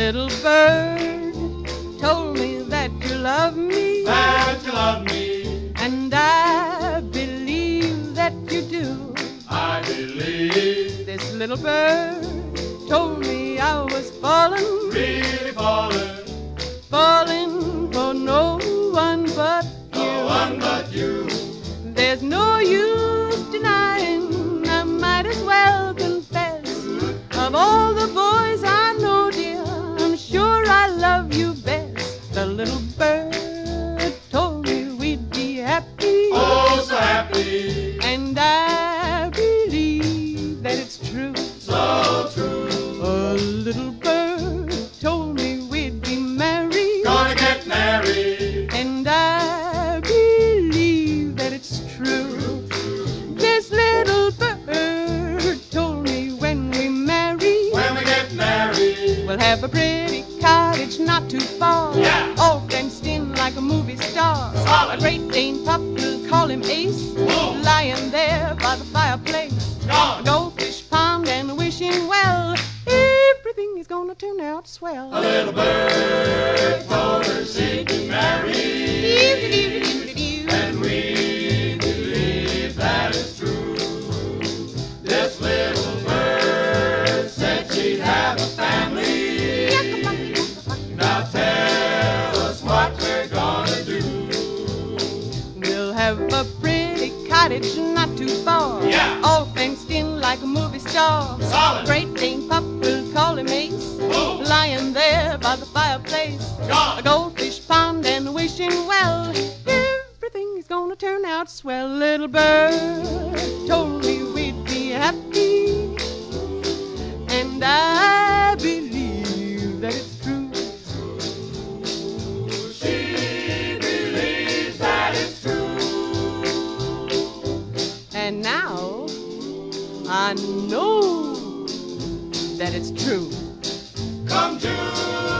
little bird told me that you love me, That you love me, and I believe that you do. I believe. This little bird told me little bird told me we'd be married, Gonna get married, and I believe that it's true. This little bird told me when we marry, when we get married. we'll have a pretty cottage not too far. Yeah. All fenced in like a movie star. Solid. Great Dane pup, we'll call him Ace, Ooh. lying there by the fireplace. Is turn out swell. A little bird told her she'd be married, and we believe that it's true. This little bird said she'd have a family. Now tell us what we're gonna do. We'll have a pretty cottage not too far. Yeah. All fenced in like a movie star. Solid. Great Dane gonna out swell. Little bird told me we'd be happy. And I believe that it's true. She believes that it's true. And now I know that it's true. Come to